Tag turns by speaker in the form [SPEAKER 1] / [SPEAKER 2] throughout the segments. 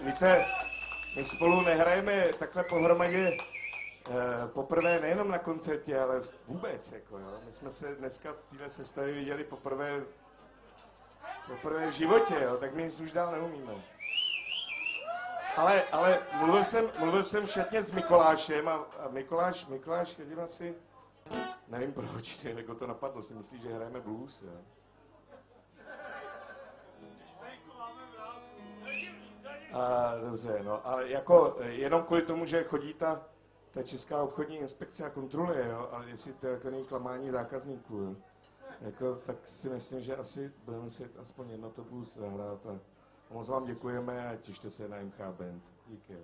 [SPEAKER 1] víte, my spolu nehrajeme takhle pohromadě eh, poprvé nejenom na koncertě, ale vůbec. Jako, jo. My jsme se dneska v téhle sestavě viděli poprvé, poprvé v životě, jo, tak my nic už dál neumíme. Ale, ale mluvil jsem, mluvil jsem všetně s Mikolášem a, a Mikoláš, Mikoláš, chodím asi, nevím proč, jako to napadlo, si myslí, že hrajeme blues, jo. A, dobře, no, ale jako jenom kvůli tomu, že chodí ta, ta česká obchodní inspekce a kontroluje, jo, ale jestli to jako není klamání zákazníků, jo. Jako, tak si myslím, že asi budeme muset aspoň jedno to zahrát a moc vám děkujeme a těšte se na MK Band. Díky.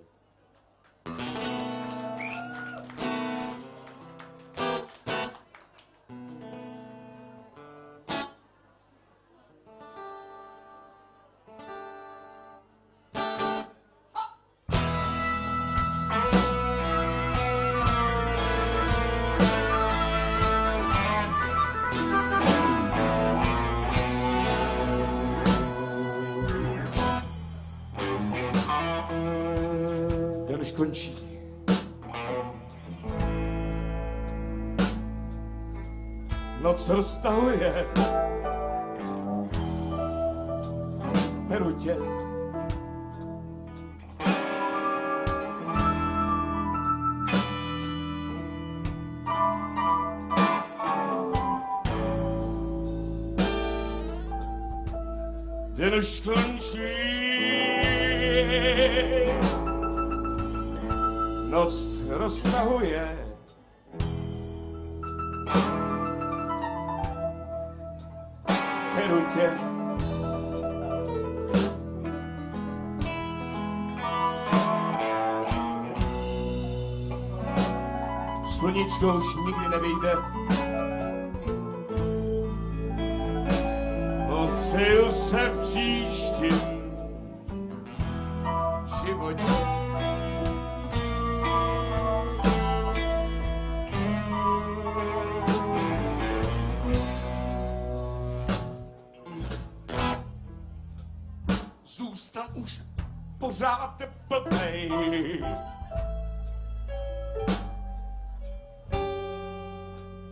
[SPEAKER 1] Noc roztahuje perutě. Den už končí. Noc roztahuje. Perutě. Sluníčko už nikdy nevyjde. Opřeju se příštím Zůstal už pořád blbej.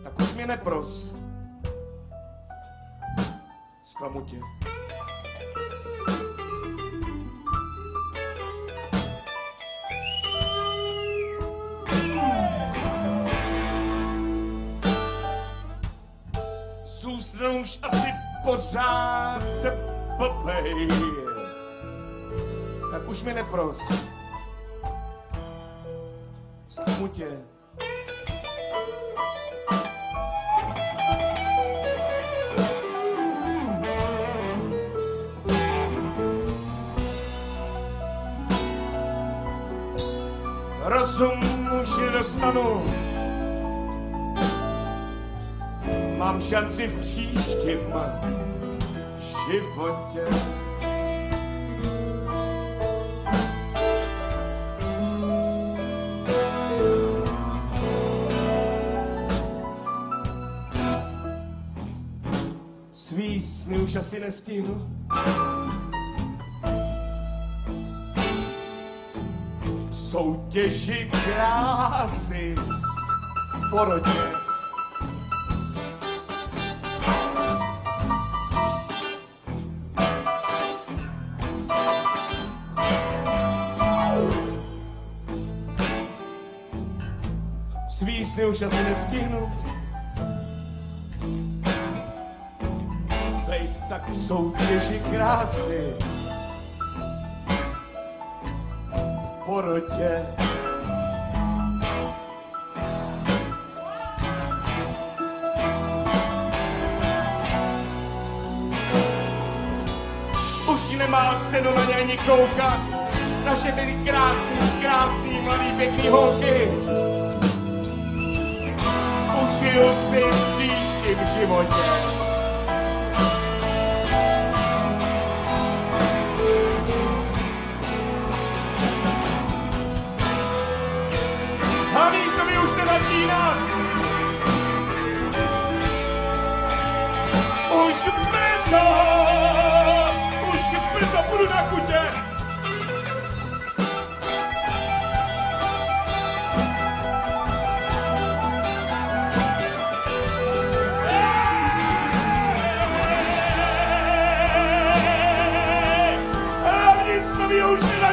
[SPEAKER 1] Tak už mě nepros. Zklamu tě. Zůstal už asi pořád blbej. Tak už mi nepros. Zklamu tě. Rozum už dostanu. Mám šanci v příštím životě. Sny už asi nestihnu. V soutěži krásy v porodě. Svý sny už asi nestihnu. Soutěži krásy v porotě. Už nemá cenu na ně ani koukat. Naše byly krásný, krásný, mladý, pěkný holky. Užiju si v příštím životě. brzo budu na kutě.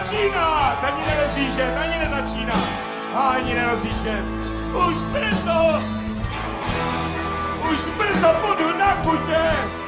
[SPEAKER 1] nezačíná, ani nerozjíždět, ani nezačíná, ani nerozjíždět. Už brzo, už brzo budu na kutě.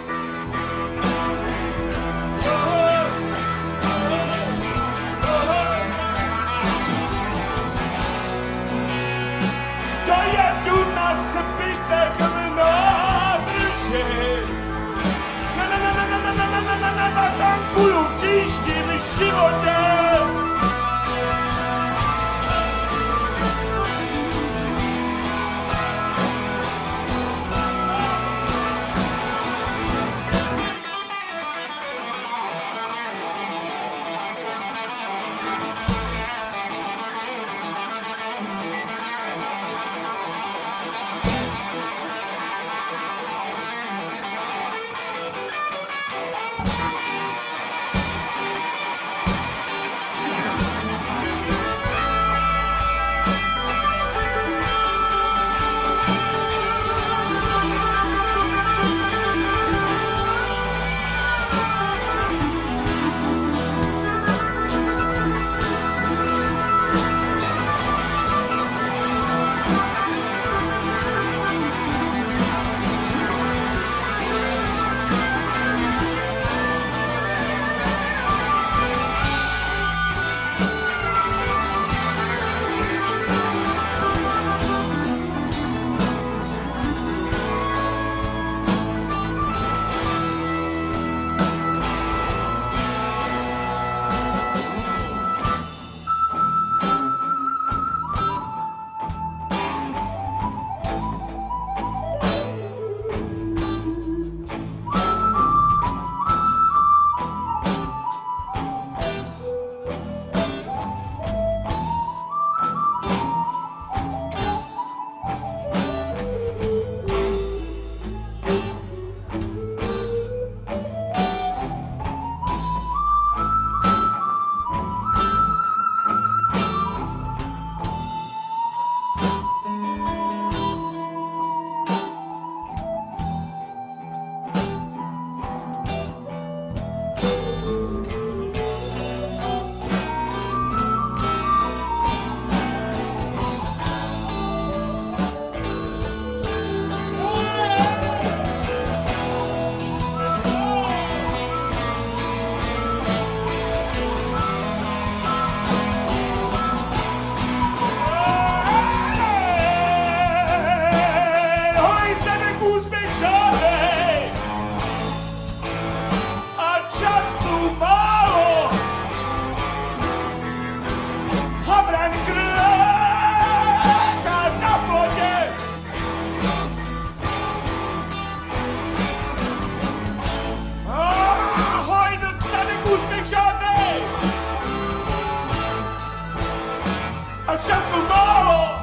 [SPEAKER 1] Achei seu nome!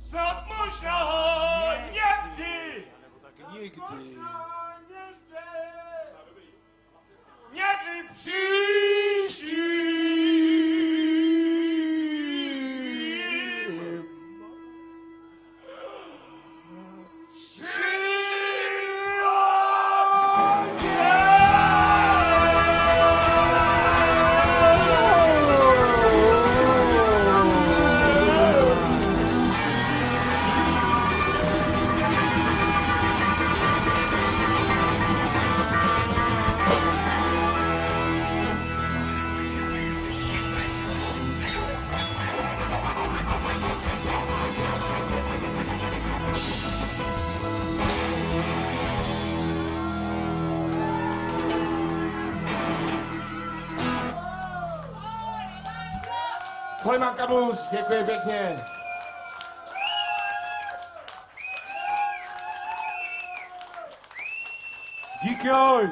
[SPEAKER 1] Snad možná ho někdy.
[SPEAKER 2] Někdy.
[SPEAKER 1] Někdy přijde. Soliman Kabus, děkuji pěkně.
[SPEAKER 2] Díky ahoj.